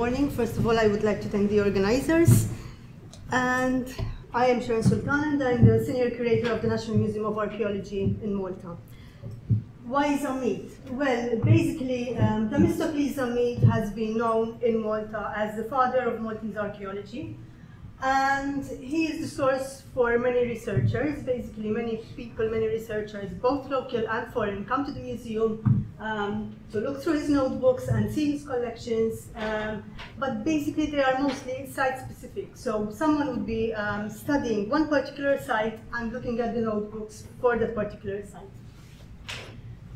Morning. First of all, I would like to thank the organizers. And I am Sharon Sultana, and I'm the senior curator of the National Museum of Archaeology in Malta. Why Zammit? Well, basically, um, Themistocles Zammit has been known in Malta as the father of Maltese archaeology. And he is the source for many researchers. Basically, many people, many researchers, both local and foreign, come to the museum um, to look through his notebooks and see his collections. Um, but basically, they are mostly site-specific. So someone would be um, studying one particular site and looking at the notebooks for that particular site.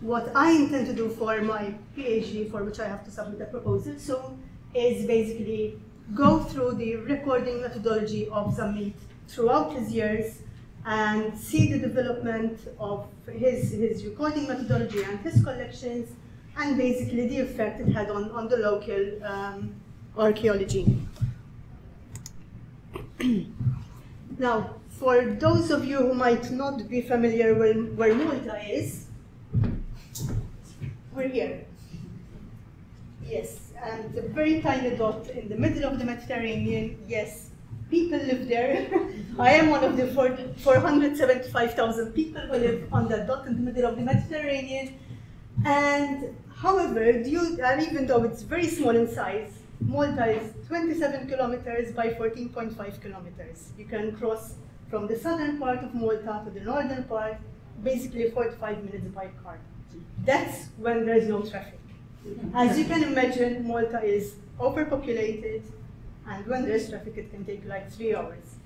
What I intend to do for my PhD, for which I have to submit a proposal soon, is basically go through the recording methodology of Zammit throughout his years and see the development of his, his recording methodology and his collections and basically the effect it had on, on the local um, archaeology. now, for those of you who might not be familiar with where Malta is, we're here. Yes, and a very tiny dot in the middle of the Mediterranean. Yes, people live there. I am one of the 475,000 people who live on that dot in the middle of the Mediterranean. And however, due, and even though it's very small in size, Malta is 27 kilometers by 14.5 kilometers. You can cross from the southern part of Malta to the northern part, basically 45 minutes by car. That's when there's no traffic. As you can imagine, Malta is overpopulated, and when there's traffic, it can take like three hours.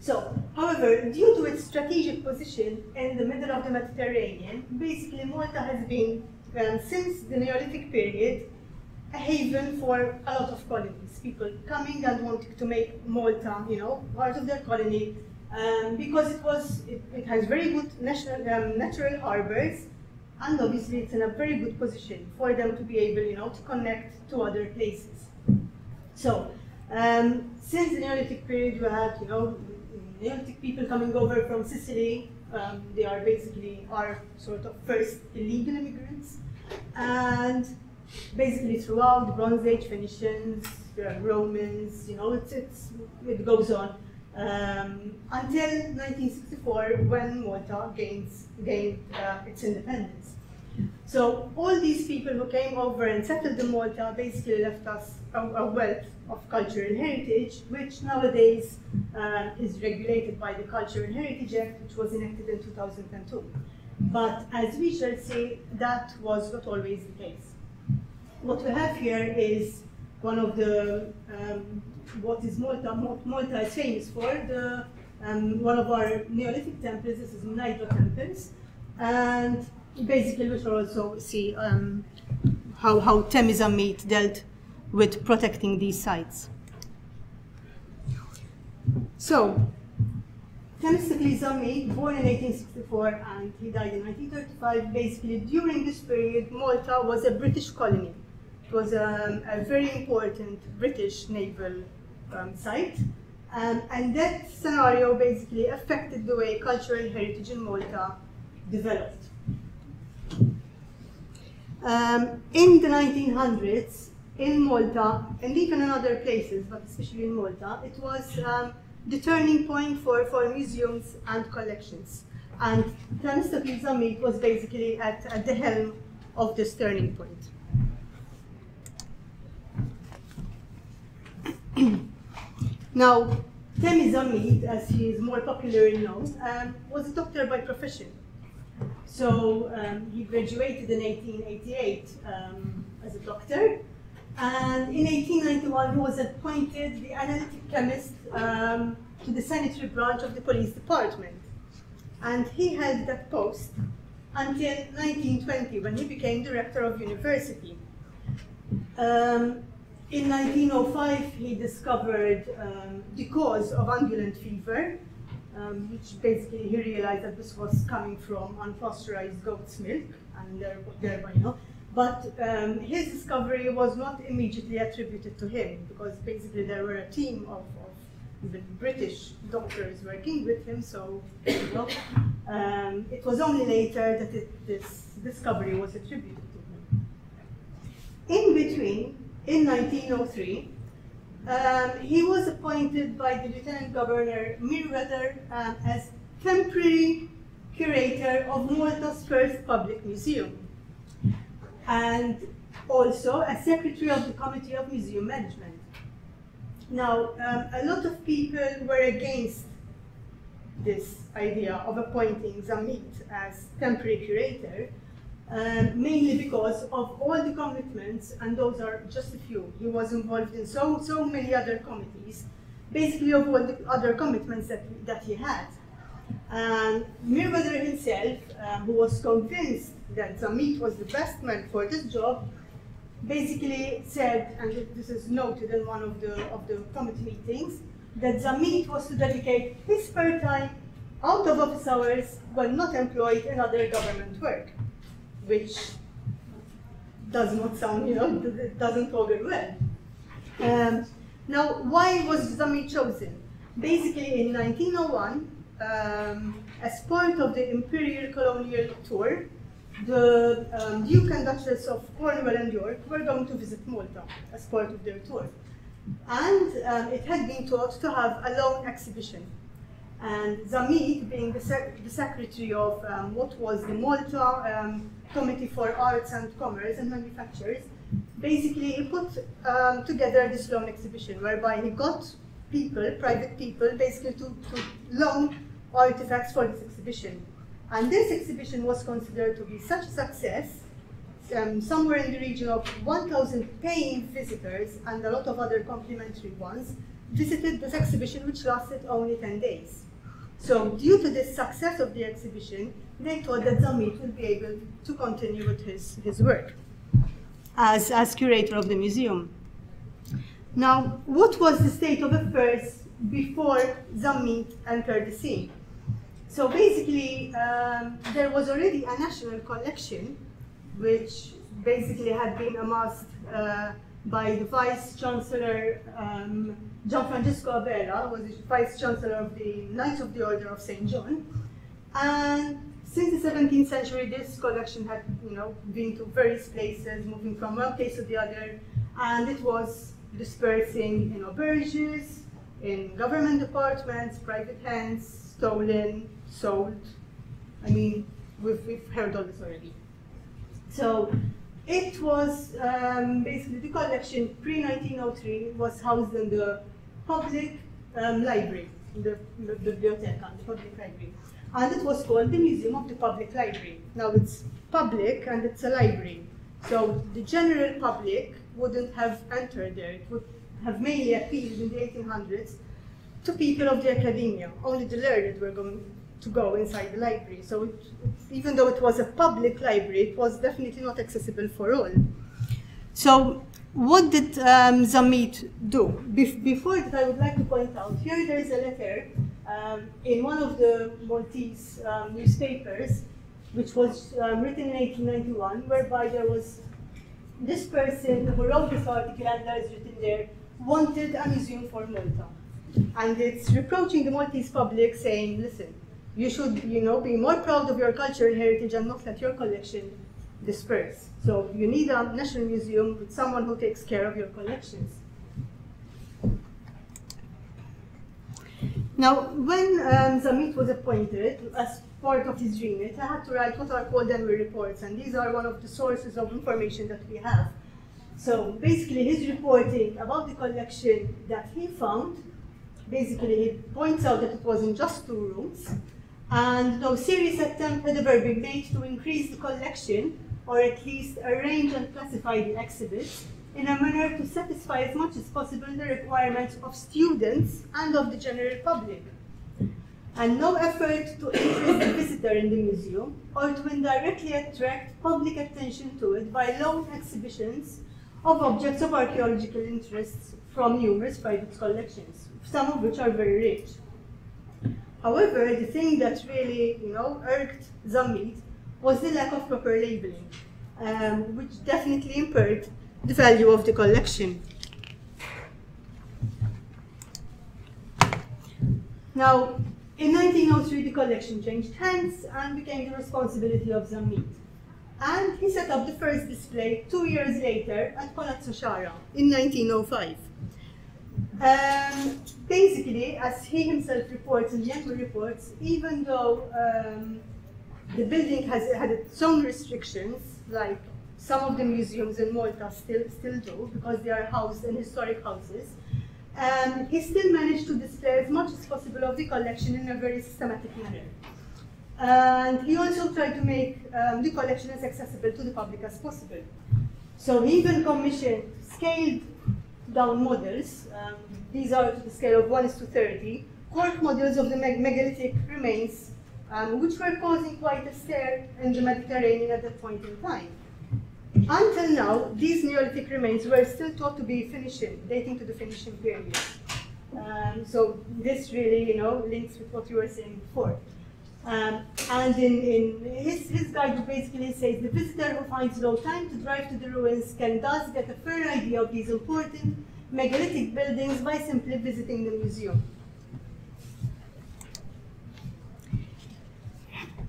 So, however, due to its strategic position in the middle of the Mediterranean, basically Malta has been, um, since the Neolithic period, a haven for a lot of colonies. People coming and wanting to make Malta, you know, part of their colony, um, because it was, it, it, has very good national, um, natural harbors, and obviously it's in a very good position for them to be able, you know, to connect to other places. So, um, since the Neolithic period, you had, you know, Neolithic people coming over from Sicily. Um, they are basically our sort of first illegal immigrants, and basically throughout the Bronze Age, Phoenicians, Romans, you know, it's, it's it goes on um, until 1964 when Malta gains, gained uh, its independence. So all these people who came over and settled in Malta basically left us a, a wealth of cultural heritage, which nowadays uh, is regulated by the Cultural Heritage Act, which was enacted in 2002. But as we shall see, that was not always the case. What we have here is one of the um, what is Malta, Malta is famous for, the, um, one of our Neolithic temples, this is Mnajdra temples, and basically we shall also see um, how, how Zammit dealt with protecting these sites. So, Themistocles Zammit, born in 1864 and he died in 1935, basically during this period Malta was a British colony. It was um, a very important British naval um, site. Um, and that scenario basically affected the way cultural heritage in Malta developed. Um, in the 1900s, in Malta, and even in other places, but especially in Malta, it was um, the turning point for, for museums and collections. And Themistocles Zammit was basically at, at the helm of this turning point. Now, Zammit, as he is more popularly known, um, was a doctor by profession. So um, he graduated in 1888 um, as a doctor, and in 1891 he was appointed the analytic chemist um, to the sanitary branch of the police department. And he held that post until 1920 when he became director of university. Um, in 1905, he discovered um, the cause of undulant fever, um, which basically he realized that this was coming from unpasteurized goat's milk, and thereby, you know. But um, his discovery was not immediately attributed to him, because basically there were a team of, of British doctors working with him, so you know, um, it was only later that it, this discovery was attributed to him. In between, in 1903, um, he was appointed by the Lieutenant Governor Merewether um, as temporary curator of Malta's first public museum, and also as secretary of the Committee of Museum Management. Now, um, a lot of people were against this idea of appointing Zammit as temporary curator, um, mainly because of all the commitments, and those are just a few. He was involved in so, so many other committees, basically of all the other commitments that, that he had. And Merewether himself, um, who was convinced that Zammit was the best man for this job, basically said, and this is noted in one of the, of the committee meetings, that Zammit was to dedicate his spare time out of office hours when not employed in other government work, which does not sound, you know, doesn't augur well. Um, now, why was Zammit chosen? Basically, in 1901, um, as part of the Imperial Colonial Tour, the um, Duke and Duchess of Cornwall and York were going to visit Malta as part of their tour. And um, it had been thought to have a loan exhibition. And Zammit, being the, sec the secretary of um, what was the Malta um, Committee for Arts and Commerce and Manufactures, basically he put um, together this loan exhibition whereby he got people, private people, basically to, to loan artifacts for this exhibition. And this exhibition was considered to be such a success, um, somewhere in the region of 1,000 paying visitors and a lot of other complimentary ones visited this exhibition, which lasted only 10 days. So due to the success of the exhibition, they thought that Zammit would be able to continue with his, his work as, as curator of the museum. Now, what was the state of affairs before Zammit entered the scene? So basically, um, there was already a national collection, which basically had been amassed uh, by the Vice Chancellor um, Gianfrancesco Abela, was the Vice Chancellor of the Knights of the Order of St. John. And since the 17th century, this collection had you know, been to various places, moving from one place to the other, and it was dispersing in auberges, in government departments, private hands, stolen, sold. I mean, we've, we've heard all this already. So it was um, basically the collection pre-1903 was housed in the public um, library, the, the biblioteca, the public library. And it was called the Museum of the Public Library. Now it's public and it's a library. So the general public wouldn't have entered there. It would have mainly appealed in the 1800s to people of the academia. Only the learned were going to go inside the library. So it, even though it was a public library, it was definitely not accessible for all. So what did um, Zammit do? Bef before that, I would like to point out, here there is a letter um, in one of the Maltese um, newspapers, which was um, written in 1891, whereby there was this person who wrote this article, and that is written there, wanted a museum for Malta. And it's reproaching the Maltese public saying, listen, you should, you know, be more proud of your cultural heritage and not let your collection disperse. So you need a national museum with someone who takes care of your collections. Now, when um, Zammit was appointed as part of his remit, I had to write what are called annual reports, and these are one of the sources of information that we have. So basically, his reporting about the collection that he found, basically he points out that it was in just two rooms, and no serious attempt had ever been made to increase the collection or at least arrange and classify the exhibits in a manner to satisfy as much as possible the requirements of students and of the general public. And no effort to interest the visitor in the museum or to indirectly attract public attention to it by loan exhibitions of objects of archaeological interest from numerous private collections, some of which are very rich. However, the thing that really, you know, irked Zammit was the lack of proper labeling, um, which definitely impaired the value of the collection. Now, in 1903, the collection changed hands and became the responsibility of Zammit. And he set up the first display two years later at Palazzo Xara in 1905. Um, basically, as he himself reports in the annual reports, even though um, the building has had its own restrictions, like some of the museums in Malta still still do, because they are housed in historic houses, um, he still managed to display as much as possible of the collection in a very systematic manner. And he also tried to make um, the collection as accessible to the public as possible. So he even commissioned scaled down models. Um, these are to the scale of 1 is to 30, cork models of the meg megalithic remains, um, which were causing quite a stir in the Mediterranean at that point in time. Until now, these Neolithic remains were still thought to be Phoenician, dating to the Phoenician period. Um, so this really, you know, links with what you were saying before. Um, and in, in his, his guidebook basically says the visitor who finds no time to drive to the ruins can thus get a fair idea of these important megalithic buildings by simply visiting the museum.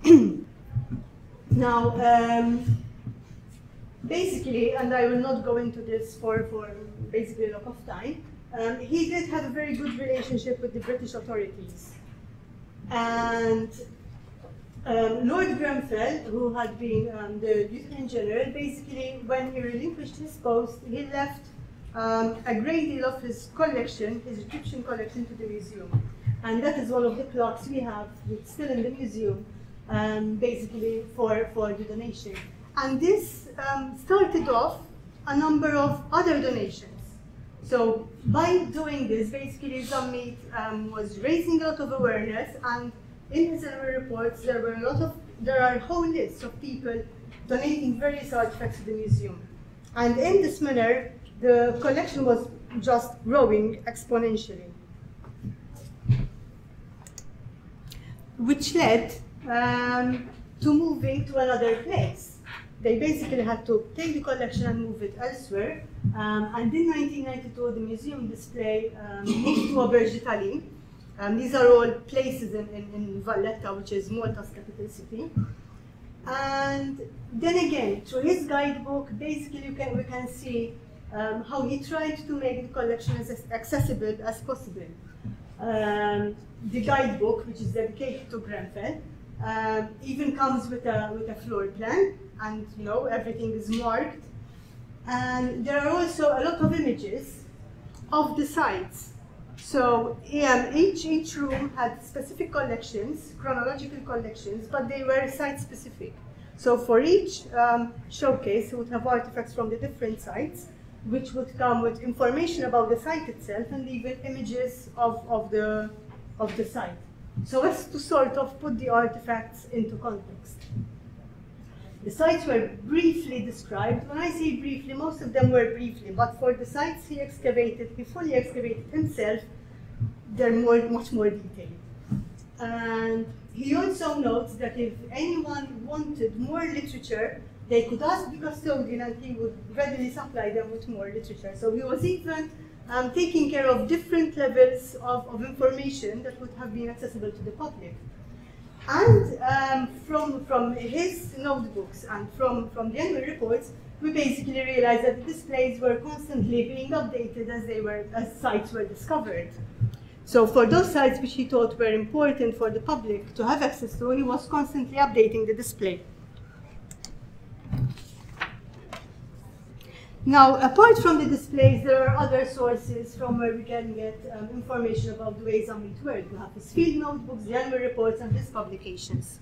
now, um, basically, and I will not go into this for, for basically a lot of time, um, he did have a very good relationship with the British authorities. And um, Lord Grenfell, who had been um, the Lieutenant General, basically, when he relinquished his post, he left um, a great deal of his collection, his Egyptian collection, to the museum. And that is one of the clocks we have it's still in the museum, um, basically for, for the donation. And this um, started off a number of other donations. So by doing this, basically Zammit um, was raising a lot of awareness and in his annual reports, there were a lot of, there are whole lists of people donating various artifacts to the museum. And in this manner, the collection was just growing exponentially. Which led um, to moving to another place. They basically had to take the collection and move it elsewhere. Um, and in 1992, the museum display um, moved to Auberge d'Italie, um, these are all places in, in, in, Valletta, which is Malta's capital city. And then again, through his guidebook, basically you can, we can see um, how he tried to make the collection as accessible as possible. Um, the guidebook, which is dedicated to Grenfell, um, even comes with a, with a floor plan, and you know everything is marked. And there are also a lot of images of the sites so um, each, each room had specific collections, chronological collections, but they were site-specific. So for each um, showcase, we would have artifacts from the different sites, which would come with information about the site itself and even images of, of, the, of the site. So as to sort of put the artifacts into context. The sites were briefly described. When I say briefly, most of them were briefly, but for the sites he excavated, he fully excavated himself, they're more, much more detailed. And he also notes that if anyone wanted more literature, they could ask the custodian and he would readily supply them with more literature. So he was even um, taking care of different levels of, of information that would have been accessible to the public. And um, from, from his notebooks and from, from the annual reports, we basically realized that the displays were constantly being updated as they were as sites were discovered. So for those sites which he thought were important for the public to have access to, he was constantly updating the display. Now, apart from the displays, there are other sources from where we can get um, information about the ways on it work. We have his field notebooks, the annual reports, and his publications.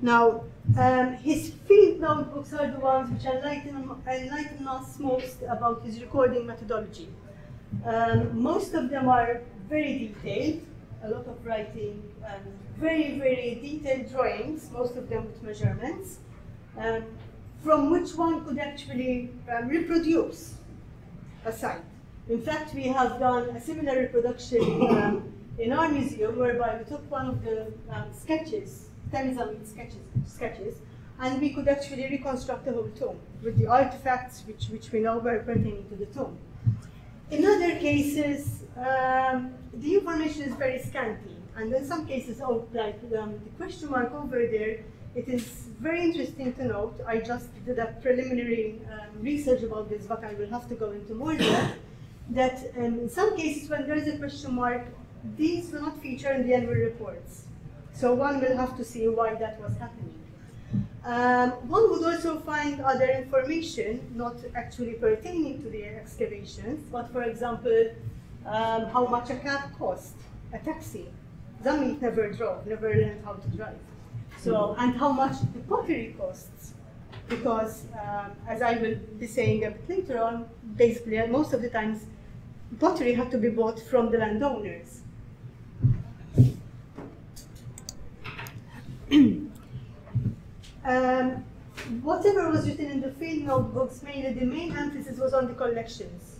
Now, um, his field notebooks are the ones which enlighten, enlighten us most about his recording methodology. Um, most of them are very detailed, a lot of writing, um, very, very detailed drawings, most of them with measurements. Um, from which one could actually um, reproduce a site. In fact, we have done a similar reproduction um, in our museum whereby we took one of the um, sketches, Temi Zammit sketches, sketches, and we could actually reconstruct the whole tomb with the artifacts which, which we know were pertaining to the tomb. In other cases, um, the information is very scanty And in some cases, oh, like um, the question mark over there, it is very interesting to note. I just did a preliminary um, research about this, but I will have to go into more depth. That um, in some cases, when there is a question mark, these will not feature in the annual reports. So one will have to see why that was happening. Um, one would also find other information, not actually pertaining to the excavations, but for example, um, how much a cab cost, a taxi. Zammit never drove, never learned how to drive. So, and how much the pottery costs, because um, as I will be saying a bit later on, basically most of the times pottery had to be bought from the landowners. um, whatever was written in the field notebooks, mainly the main emphasis was on the collections.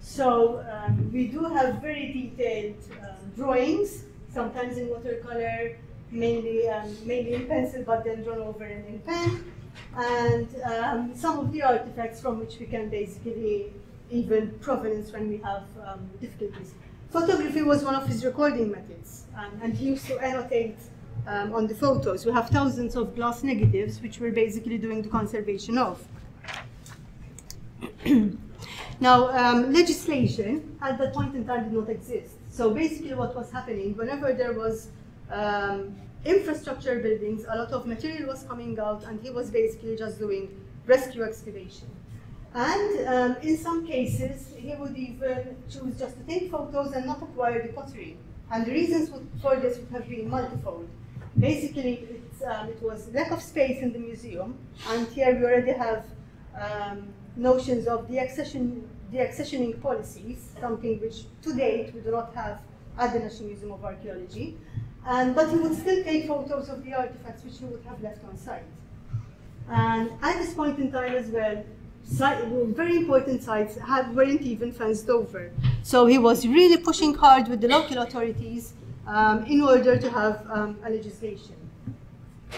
So um, we do have very detailed um, drawings, sometimes in watercolor, mainly um, mainly in pencil, but then drawn over in, in pen, and um, some of the artifacts from which we can basically even provenance when we have um, difficulties. Photography was one of his recording methods, and he used to annotate um, on the photos. We have thousands of glass negatives, which we're basically doing the conservation of. now, um, legislation at that point in time did not exist. So basically what was happening, whenever there was um, infrastructure buildings, a lot of material was coming out, and he was basically just doing rescue excavation. And um, in some cases, he would even choose just to take photos and not acquire the pottery. And the reasons for this would have been multifold. Basically, um, it was lack of space in the museum, and here we already have um, notions of the accession, the accessioning policies, something which to date we do not have at the National Museum of Archaeology. And, but he would still take photos of the artifacts which he would have left on site. And at this point in time as well, very important sites had, weren't even fenced over. So he was really pushing hard with the local authorities um, in order to have um, a legislation.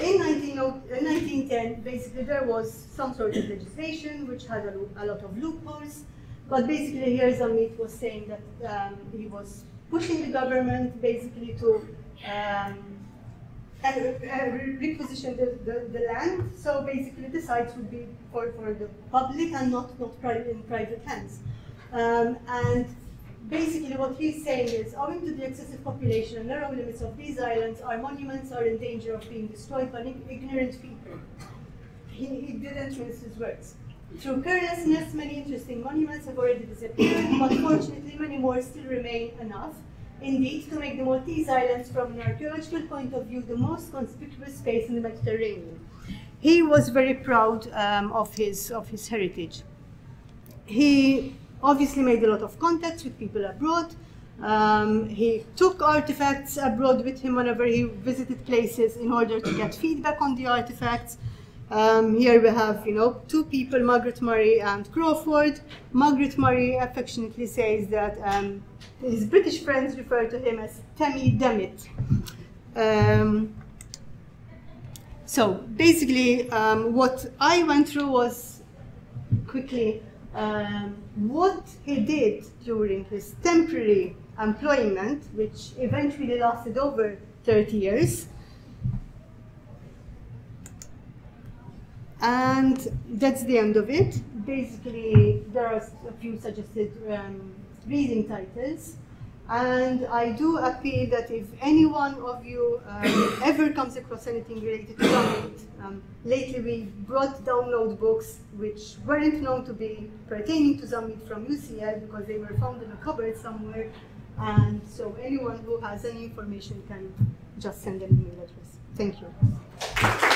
In, 19, in 1910, basically there was some sort of legislation which had a, a lot of loopholes, but basically here Zammit was saying that um, he was pushing the government basically to um, and, reposition the, the, the, land. So basically the sites would be for, for the public and not, not in private hands. Um, and basically what he's saying is, owing to the excessive population and narrow limits of these islands, our monuments are in danger of being destroyed by ignorant people. He, he didn't mince his words. Through carelessness, many interesting monuments have already disappeared, but fortunately many more still remain enough Indeed, to make the Maltese Islands from an archaeological point of view the most conspicuous space in the Mediterranean. He was very proud um, of, his, of his heritage. He obviously made a lot of contacts with people abroad. Um, he took artifacts abroad with him whenever he visited places in order to get feedback on the artifacts. Um, here we have, you know, two people, Margaret Murray and Crawford. Margaret Murray affectionately says that um, his British friends refer to him as Tammy Dammit. Um, so basically, um, what I went through was quickly um, what he did during his temporary employment, which eventually lasted over 30 years. And that's the end of it. Basically, there are a few suggested um, reading titles. And I do appeal that if any one of you um, ever comes across anything related to Zammit, um, lately we brought down books which weren't known to be pertaining to Zammit from UCL because they were found in a cupboard somewhere. And so anyone who has any information can just send an email address. Thank you.